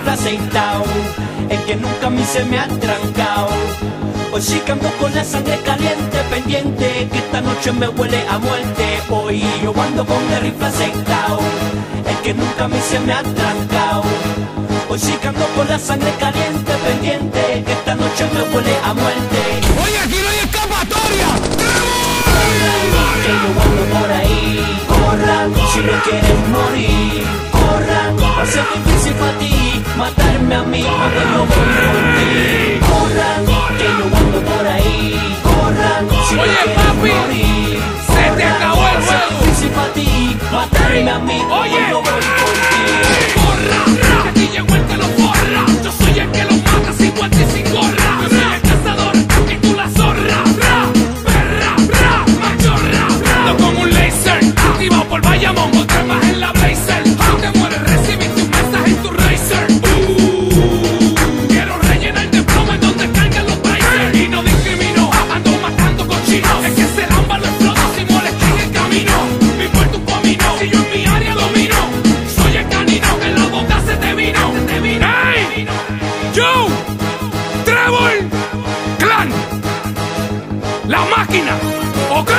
rifle aceitado, el que nunca a mí se me ha trancado. Hoy sí que ando con la sangre caliente, pendiente, que esta noche me huele a muerte. Hoy yo ando con el rifle aceitado, el que nunca a mí se me ha trancado. Hoy sí que ando con la sangre caliente, pendiente, que esta noche me huele a muerte. Oye, aquí no hay escapatoria. que yo ando por ahí. Corran si no quieren morir. Matarme a mí cuando yo voy por ti. Corran, que yo ando por ahí. Corran si no Oye, papi, morir. se te Corran, acabó el a juego. difícil para ti matarme a mí Oye. Trevor, Clan, la máquina, ¿ok?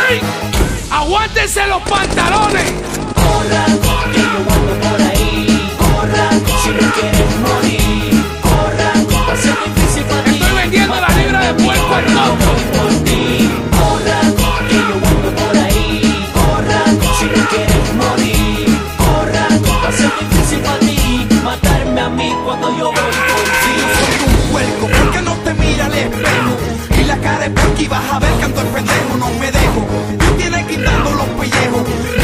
Aguántense los pantalones. Corran, que yo ando por ahí. Corran, si no quieren morir. Corran, va a ser difícil para. Estoy vendiendo la libra de puerco al por ti. Corran, que yo ando por ahí. Corran, si no quieres morir. Corran, va a ser difícil para ti matarme a mí cuando yo voy por ti. Puerco porque no te mira al espejo y la cara es porque vas a ver ando el pendejo no me dejo. Tú tienes quitando los pellejos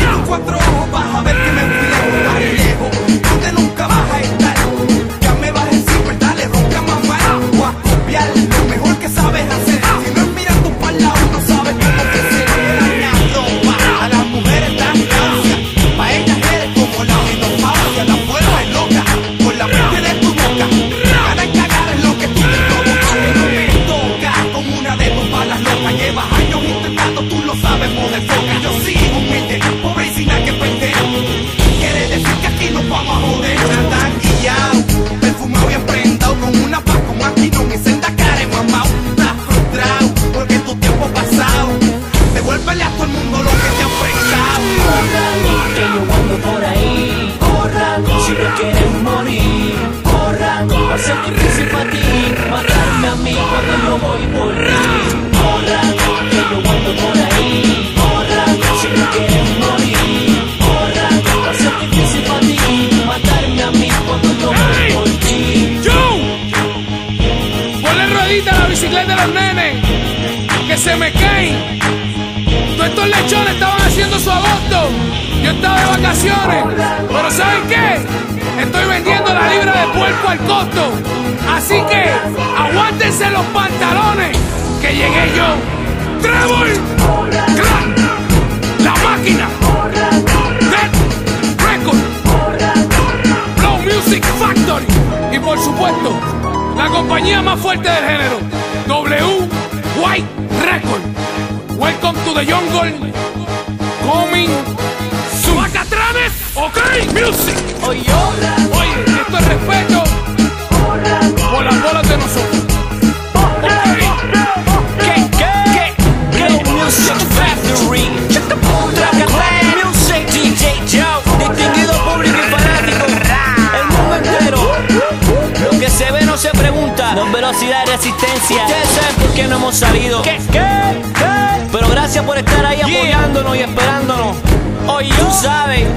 Então, então, então, eu sei. La bicicleta de los nenes, que se me caen. Todos estos lechones estaban haciendo su agosto. Yo estaba de vacaciones. Pero ¿saben qué? Estoy vendiendo la libra de puerco al costo. Así que aguántense los pantalones. Que llegué yo. Clan, La máquina. Dead Record. Blow Music Factory. Y por supuesto, la compañía más fuerte del género. W White Record. Welcome to the jungle. Coming soon. ¡Macatranes! Ok, music. Velocidad y resistencia. Ustedes saben por qué no hemos salido. ¿Qué? ¿Qué? Pero gracias por estar ahí apoyándonos y esperándonos. Hoy tú sabes.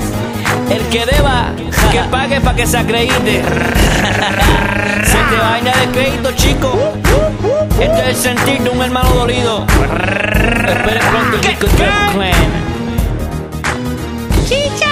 El que deba, que pague para que se acredite. se te vaina de crédito, chico. Este es el sentir de un hermano dolido. Espere pronto el disco de Clan. Chicha,